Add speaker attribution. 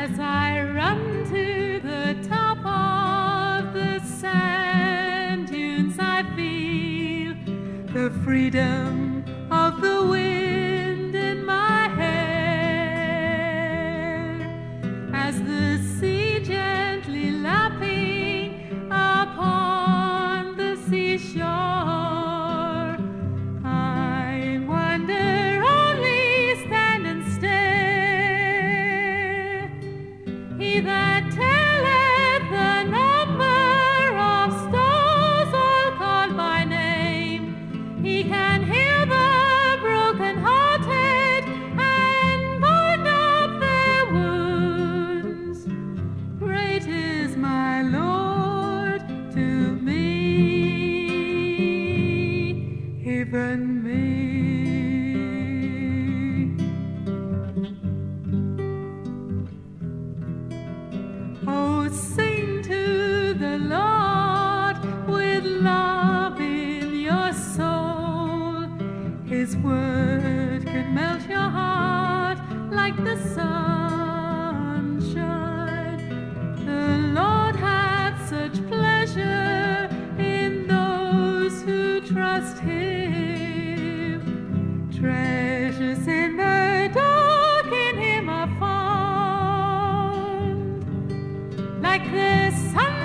Speaker 1: as I run to the top of the sand dunes, I feel the freedom of the wind. given me. Oh, sing to the Lord with love in your soul. His word could melt your heart like the sun. sun.